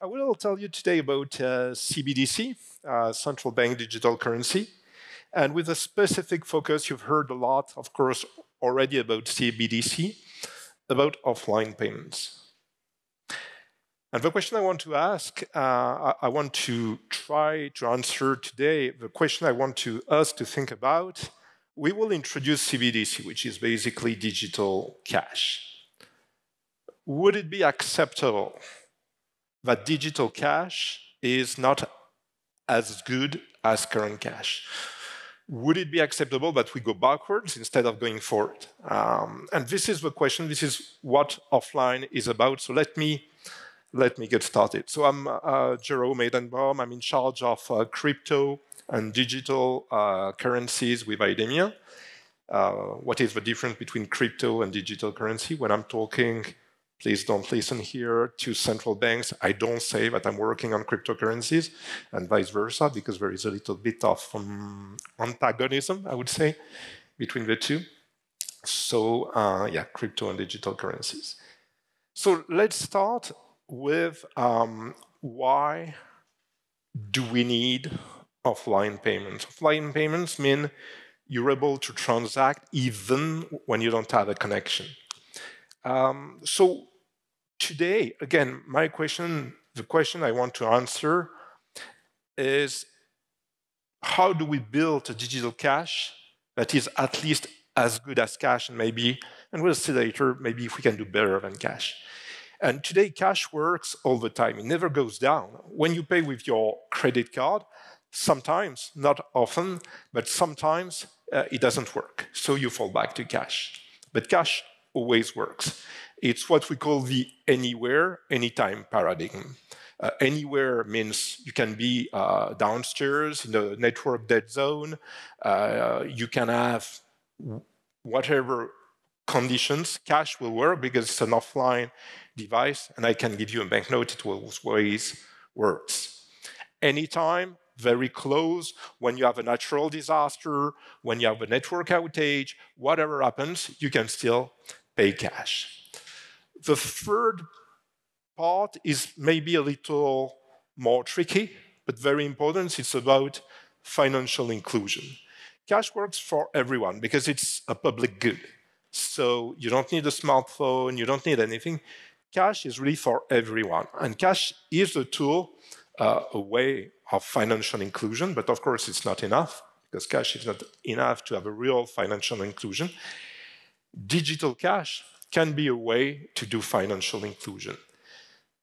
I will tell you today about uh, CBDC, uh, central bank digital currency. And with a specific focus, you've heard a lot, of course, already about CBDC, about offline payments. And the question I want to ask, uh, I, I, want to try to answer today, the question I want to us to think about, we will introduce CBDC, which is basically digital cash. Would it be acceptable that digital cash is not as good as current cash? Would it be acceptable that we go backwards instead of going forward? Um, and this is the question, this is what offline is about. So let me let me get started. So I'm uh, Jerome Ajdenbaum. I'm in charge of uh, crypto and digital uh, currencies with IDEMIA. Uh, what is the difference between crypto and digital currency? When I'm talking, please don't listen here to central banks. I don't say that I'm working on cryptocurrencies and vice versa, because there is a little bit of um, antagonism, I would say, between the two. So uh, yeah, crypto and digital currencies. So let's start with um, why do we need offline payments? Offline payments mean you're able to transact even when you don't have a connection. Um, so today, again, my question, the question I want to answer is how do we build a digital cash that is at least as good as cash and maybe, and we'll see later, maybe if we can do better than cash. And today, cash works all the time. It never goes down. When you pay with your credit card, sometimes, not often, but sometimes uh, it doesn't work. So you fall back to cash. But cash always works. It's what we call the anywhere, anytime paradigm. Uh, anywhere means you can be uh, downstairs in the network dead zone. Uh, you can have whatever conditions. Cash will work because it's an offline device, and I can give you a banknote, it will always works. Anytime, very close, when you have a natural disaster, when you have a network outage, whatever happens, you can still pay cash. The third part is maybe a little more tricky, but very important. It's about financial inclusion. Cash works for everyone because it's a public good. So you don't need a smartphone, you don't need anything cash is really for everyone. And cash is a tool, uh, a way of financial inclusion, but of course it's not enough because cash is not enough to have a real financial inclusion. Digital cash can be a way to do financial inclusion.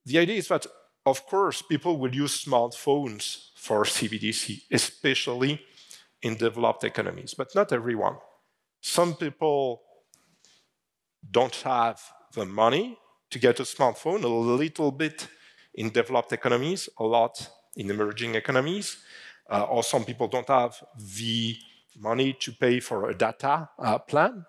The idea is that, of course, people will use smartphones for CBDC, especially in developed economies, but not everyone. Some people don't have the money to get a smartphone, a little bit in developed economies, a lot in emerging economies, uh, or some people don't have the money to pay for a data uh, plan.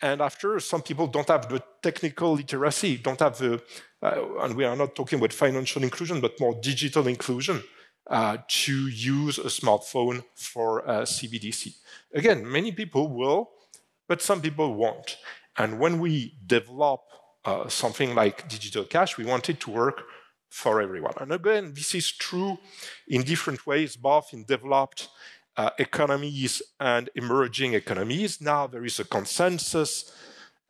And after, some people don't have the technical literacy, don't have the, uh, and we are not talking about financial inclusion, but more digital inclusion uh, to use a smartphone for uh, CBDC. Again, many people will, but some people won't. And when we develop uh, something like digital cash, we want it to work for everyone. And again, this is true in different ways, both in developed uh, economies and emerging economies. Now there is a consensus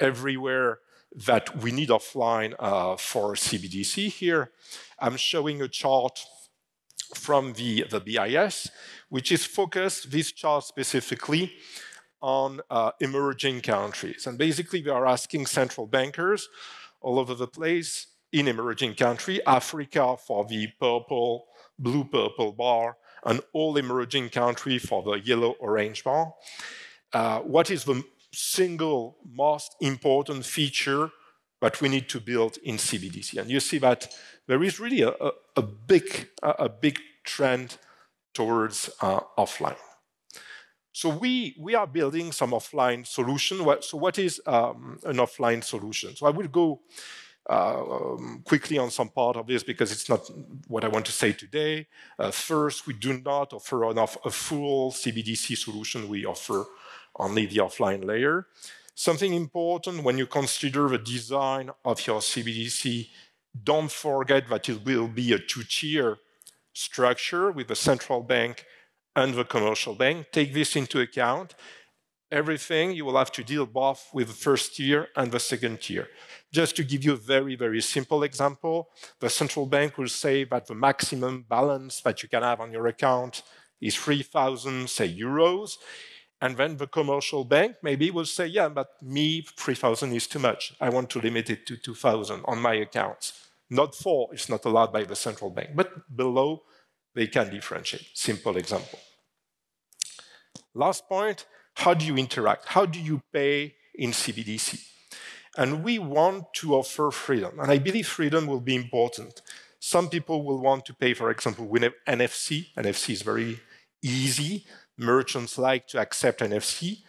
everywhere that we need offline uh, for CBDC. Here, I'm showing a chart from the, the BIS, which is focused, this chart specifically, on uh, emerging countries. And basically, we are asking central bankers all over the place in emerging country, Africa for the purple, blue purple bar, and all emerging country for the yellow orange bar. Uh, what is the single most important feature that we need to build in CBDC? And you see that there is really a, a, a big, a, a, big trend towards uh, offline. So we, we are building some offline solution. So what is um, an offline solution? So I will go um, quickly on some part of this because it's not what I want to say today. Uh, first, we do not offer enough a full CBDC solution. We offer only the offline layer. Something important when you consider the design of your CBDC Don't forget that it will be a two-tier structure with the central bank and the commercial bank. Take this into account. Everything you will have to deal both with the first tier and the second tier. Just to give you a very, very simple example, the central bank will say that the maximum balance that you can have on your account is 3,000, say, euros. And then the commercial bank maybe will say, yeah, but me, 3,000 is too much. I want to limit it to 2,000 on my accounts. Not four, it's not allowed by the central bank, but below they can differentiate. Simple example. Last point, how do you interact? How do you pay in CBDC? And we want to offer freedom. And I believe freedom will be important. Some people will want to pay, for example, with NFC. NFC is very easy. Merchants like to accept NFC.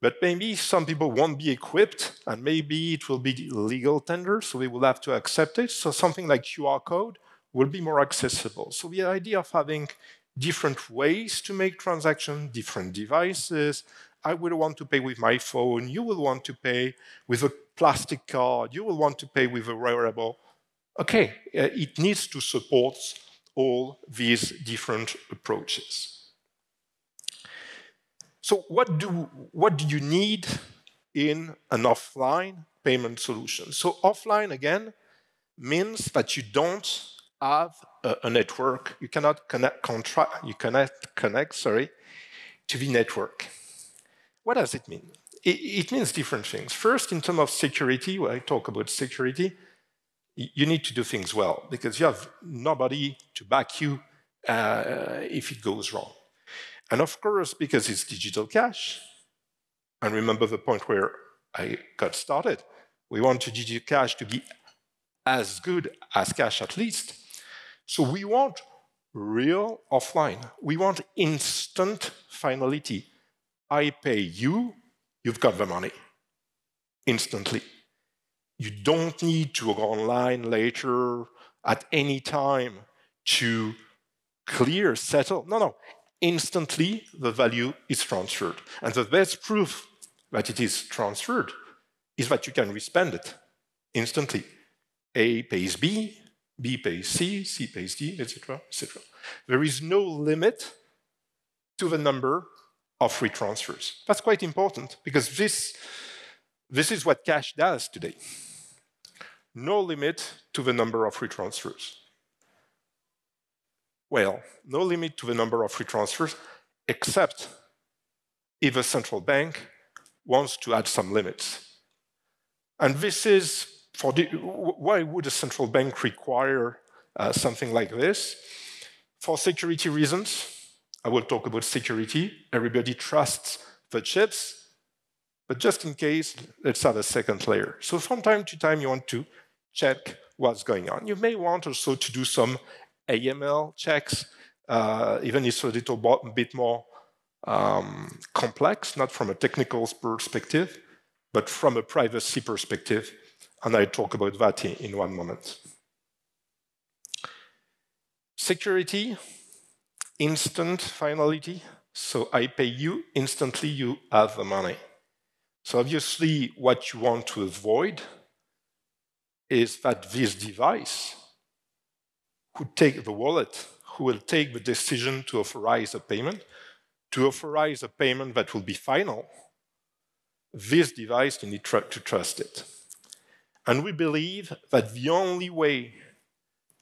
But maybe some people won't be equipped, and maybe it will be legal tender, so they will have to accept it. So something like QR code will be more accessible. So the idea of having different ways to make transactions, different devices, I will want to pay with my phone, you will want to pay with a plastic card, you will want to pay with a wearable. Okay, uh, it needs to support all these different approaches. So what do, what do you need in an offline payment solution? So offline, again, means that you don't have a, a network. You cannot connect, you cannot connect, sorry, to the network. What does it mean? It, it means different things. First, in terms of security, when I talk about security, you need to do things well because you have nobody to back you uh, if it goes wrong. And of course, because it's digital cash, and remember the point where I got started, we want digital cash to be as good as cash at least. So we want real offline. We want instant finality. I pay you, you've got the money instantly. You don't need to go online later at any time to clear, settle. No, no. Instantly, the value is transferred. And the best proof that it is transferred is that you can respend it instantly. A pays B, B pays C, C pays D, etc., etc. There is no limit to the number of free transfers. That's quite important because this, this is what cash does today. No limit to the number of free transfers. Well, no limit to the number of free transfers, except if a central bank wants to add some limits. And this is for the, why would a central bank require uh, something like this? For security reasons, I will talk about security. Everybody trusts the chips, but just in case, let's have a second layer. So from time to time, you want to check what's going on. You may want also to do some AML checks, uh, even if it's a little bit more um, complex, not from a technical perspective, but from a privacy perspective. And I'll talk about that in, one moment. Security, instant finality. So I pay you, instantly you have the money. So obviously what you want to avoid is that this device who take the wallet, who will take the decision to authorize a payment, to authorize a payment that will be final, this device, you need to trust it. And we believe that the only way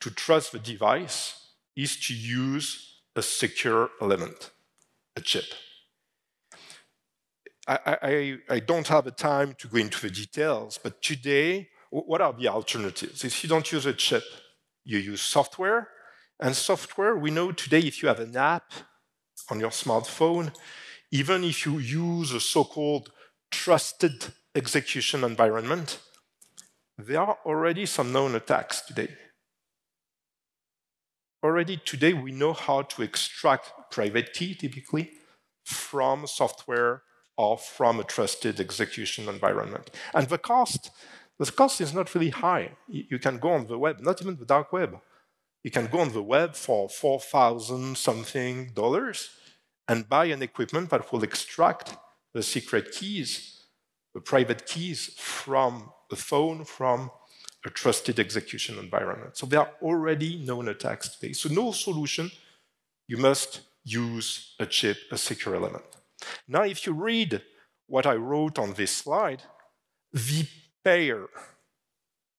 to trust the device is to use a secure element, a chip. I, I, I, don't have the time to go into the details, but today, what are the alternatives? If you don't use a chip, you use software. And software, we know today if you have an app on your smartphone, even if you use a so-called trusted execution environment, there are already some known attacks today already today we know how to extract private key typically from software or from a trusted execution environment. And the cost, the cost is not really high. You can go on the web, not even the dark web. You can go on the web for 4,000 something dollars and buy an equipment that will extract the secret keys, the private keys from the phone, from a trusted execution environment. So there are already known attacks today. So no solution, you must use a chip, a secure element. Now, if you read what I wrote on this slide, the payer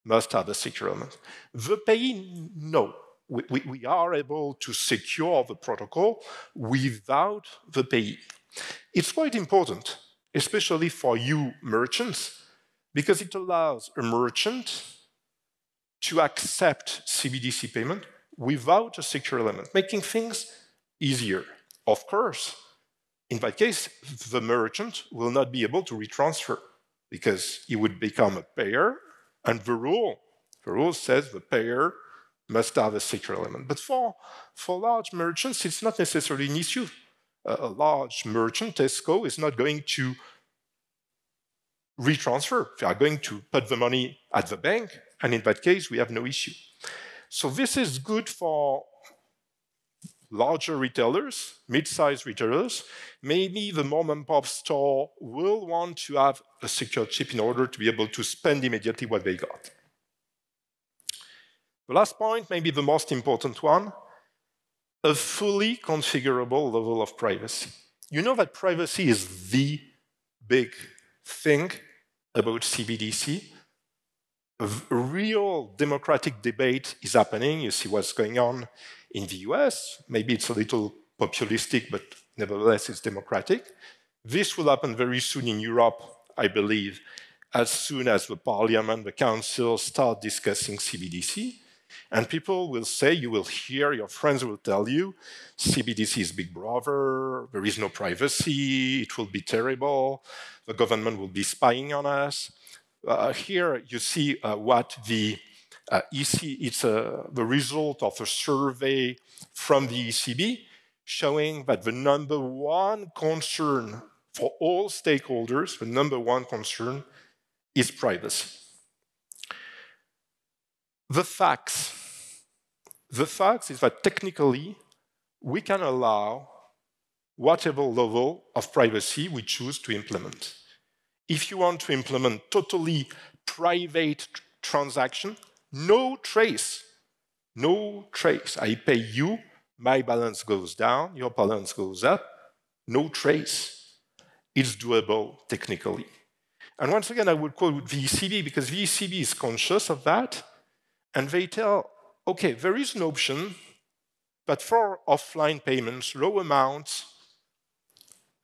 must have a secure element. The payee, no. We, we, we are able to secure the protocol without the payee. It's quite important, especially for you merchants, because it allows a merchant to accept CBDC payment without a secure element, making things easier. Of course, in that case, the merchant will not be able to retransfer because he would become a payer, and the rule, the rule says the payer must have a secure element. But for, for large merchants, it's not necessarily an issue. A, a large merchant, Tesco, is not going to retransfer. They are going to put the money at the bank, and in that case, we have no issue. So this is good for larger retailers, mid-sized retailers. Maybe the mom-and-pop store will want to have a secure chip in order to be able to spend immediately what they got. The last point, maybe the most important one, a fully configurable level of privacy. You know that privacy is the big thing about CBDC. A real democratic debate is happening. You see what's going on in the US. Maybe it's a little populistic, but nevertheless, it's democratic. This will happen very soon in Europe, I believe, as soon as the parliament, the council start discussing CBDC. And people will say, you will hear, your friends will tell you, CBDC is big brother, there is no privacy, it will be terrible, the government will be spying on us. Uh, here you see uh, what the uh, EC, it's uh, the result of a survey from the ECB showing that the number one concern for all stakeholders, the number one concern is privacy. The facts the facts is that technically, we can allow whatever level of privacy we choose to implement. If you want to implement totally private transaction, no trace, no trace. I pay you, my balance goes down, your balance goes up, no trace. It's doable technically. And once again, I would quote the ECB because VECB is conscious of that, and they tell okay, there is an option, but for offline payments, low amounts,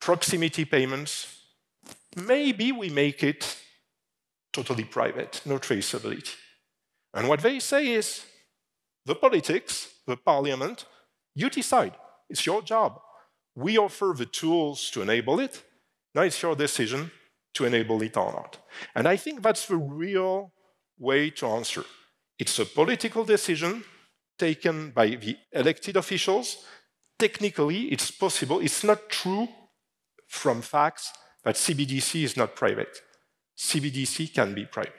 proximity payments, maybe we make it totally private, no traceability. And what they say is, the politics, the parliament, you decide. It's your job. We offer the tools to enable it. Now it's your decision to enable it or not. And I think that's the real way to answer. It's a political decision taken by the elected officials. Technically, it's possible. It's not true from facts that CBDC is not private. CBDC can be private.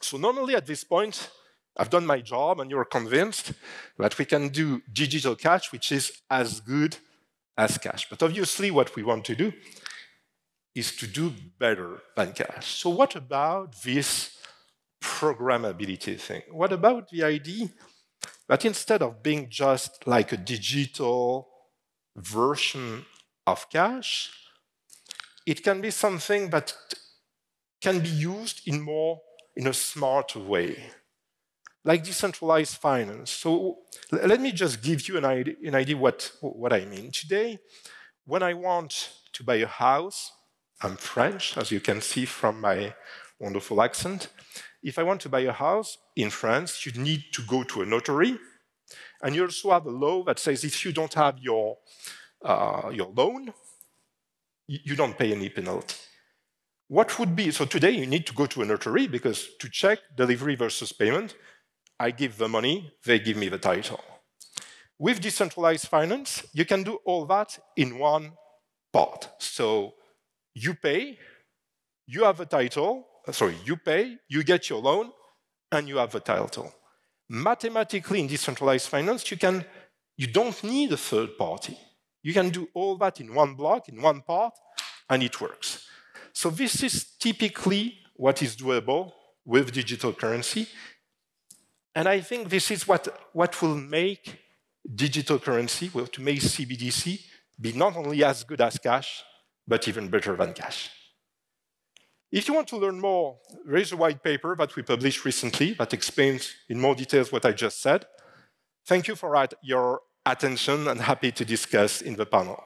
So normally at this point, I've done my job and you're convinced that we can do digital cash, which is as good as cash. But obviously what we want to do is to do better than cash. So what about this programmability thing. What about the idea that instead of being just like a digital version of cash, it can be something that can be used in more in a smart way, like decentralized finance. So let me just give you an idea, an idea what, what I mean. Today, when I want to buy a house, I'm French, as you can see from my wonderful accent if I want to buy a house in France, you need to go to a notary. And you also have a law that says if you don't have your, uh, your loan, you don't pay any penalty. What would be, so today you need to go to a notary because to check delivery versus payment, I give the money, they give me the title. With decentralized finance, you can do all that in one part. So you pay, you have a title, Uh, sorry, you pay, you get your loan, and you have a title. Mathematically, in decentralized finance, you, can, you don't need a third party. You can do all that in one block, in one part, and it works. So this is typically what is doable with digital currency. And I think this is what, what will make digital currency, well, to make CBDC be not only as good as cash, but even better than cash. If you want to learn more, there is a white paper that we published recently that explains in more details what I just said. Thank you for your attention and happy to discuss in the panel.